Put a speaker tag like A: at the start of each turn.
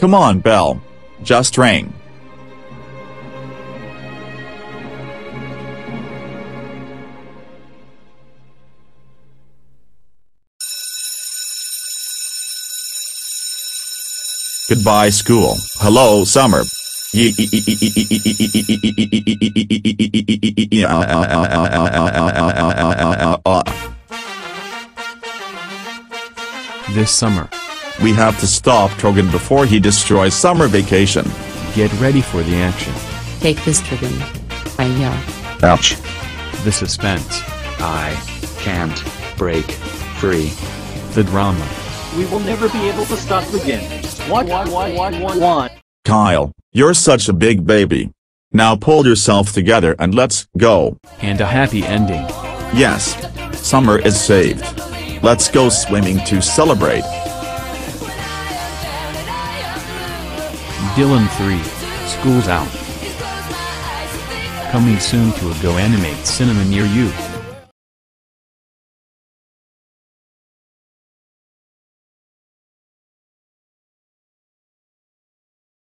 A: Come on bell. Just ring. Goodbye school. Hello summer.
B: This summer.
A: We have to stop Trogan before he destroys summer vacation.
B: Get ready for the action.
C: Take this Trigon. I yell.
D: Ouch.
B: The suspense.
D: I can't break free.
B: The drama.
E: We will never be able to stop again. What? What? What? What? What? What?
A: Kyle, you're such a big baby. Now pull yourself together and let's go.
B: And a happy ending.
A: Yes. Summer is saved. Let's go swimming to celebrate.
B: Dylan 3. School's out. Coming soon to a Go Animate cinema near you.